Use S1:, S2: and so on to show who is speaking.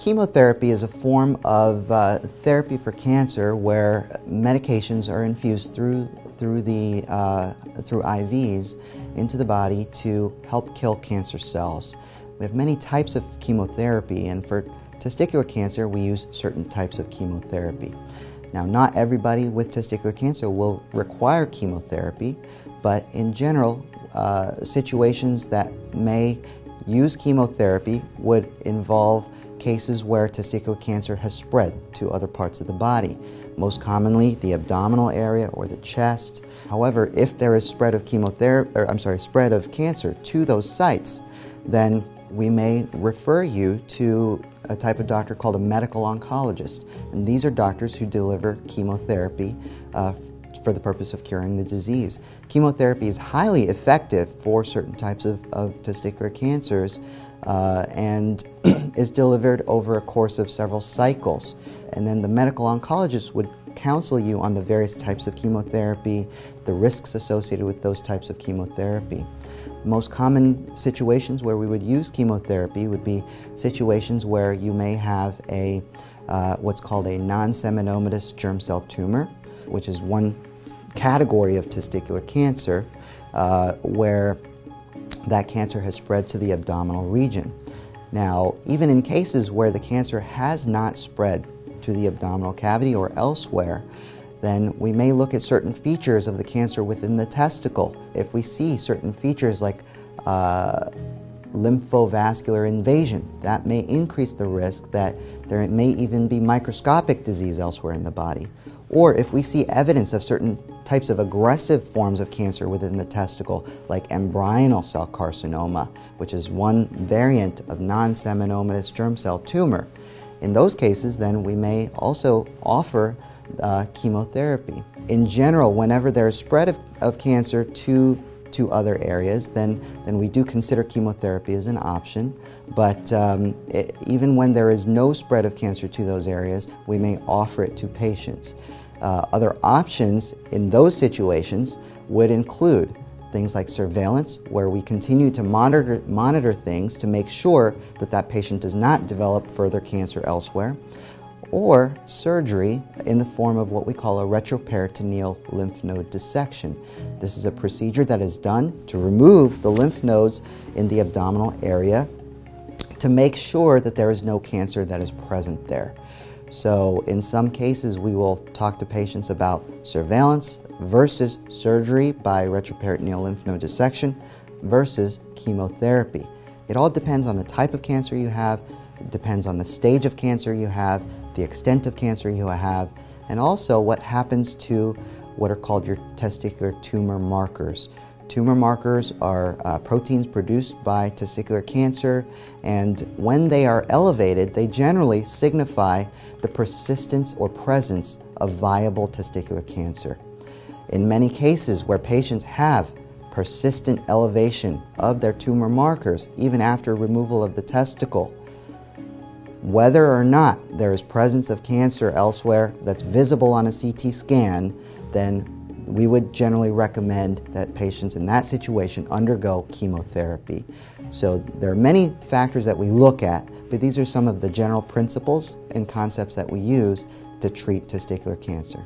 S1: Chemotherapy is a form of uh, therapy for cancer where medications are infused through, through, the, uh, through IVs into the body to help kill cancer cells. We have many types of chemotherapy, and for testicular cancer, we use certain types of chemotherapy. Now, not everybody with testicular cancer will require chemotherapy, but in general, uh, situations that may use chemotherapy would involve cases where testicular cancer has spread to other parts of the body, most commonly the abdominal area or the chest. However, if there is spread of chemotherapy, or I'm sorry, spread of cancer to those sites, then we may refer you to a type of doctor called a medical oncologist. And these are doctors who deliver chemotherapy uh, for the purpose of curing the disease. Chemotherapy is highly effective for certain types of, of testicular cancers uh, and is delivered over a course of several cycles. And then the medical oncologist would counsel you on the various types of chemotherapy, the risks associated with those types of chemotherapy. Most common situations where we would use chemotherapy would be situations where you may have a uh, what's called a non-seminomatous germ cell tumor, which is one category of testicular cancer uh, where that cancer has spread to the abdominal region. Now, even in cases where the cancer has not spread to the abdominal cavity or elsewhere, then we may look at certain features of the cancer within the testicle. If we see certain features like uh, lymphovascular invasion, that may increase the risk that there may even be microscopic disease elsewhere in the body. Or if we see evidence of certain types of aggressive forms of cancer within the testicle, like embryonal cell carcinoma, which is one variant of non-seminomatous germ cell tumor, in those cases, then we may also offer uh, chemotherapy. In general, whenever there is spread of, of cancer to to other areas, then, then we do consider chemotherapy as an option. But um, it, even when there is no spread of cancer to those areas, we may offer it to patients. Uh, other options in those situations would include things like surveillance, where we continue to monitor, monitor things to make sure that that patient does not develop further cancer elsewhere or surgery in the form of what we call a retroperitoneal lymph node dissection. This is a procedure that is done to remove the lymph nodes in the abdominal area to make sure that there is no cancer that is present there. So in some cases we will talk to patients about surveillance versus surgery by retroperitoneal lymph node dissection versus chemotherapy. It all depends on the type of cancer you have, it depends on the stage of cancer you have, the extent of cancer you have, and also what happens to what are called your testicular tumor markers. Tumor markers are uh, proteins produced by testicular cancer, and when they are elevated, they generally signify the persistence or presence of viable testicular cancer. In many cases where patients have persistent elevation of their tumor markers, even after removal of the testicle, whether or not there is presence of cancer elsewhere that's visible on a CT scan, then we would generally recommend that patients in that situation undergo chemotherapy. So there are many factors that we look at, but these are some of the general principles and concepts that we use to treat testicular cancer.